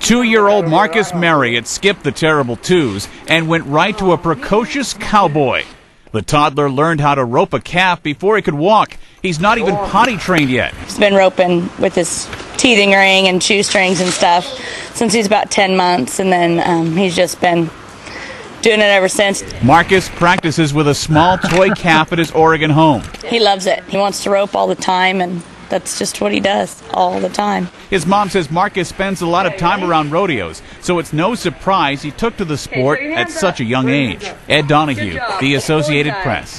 Two-year-old Marcus Marriott skipped the terrible twos and went right to a precocious cowboy. The toddler learned how to rope a calf before he could walk. He's not even potty trained yet. He's been roping with his teething ring and shoestrings and stuff since he's about 10 months, and then um, he's just been doing it ever since. Marcus practices with a small toy calf at his Oregon home. He loves it. He wants to rope all the time, and that's just what he does all the time. His mom says Marcus spends a lot of time around rodeos, so it's no surprise he took to the sport at such a young age. Ed Donahue, The Associated Press.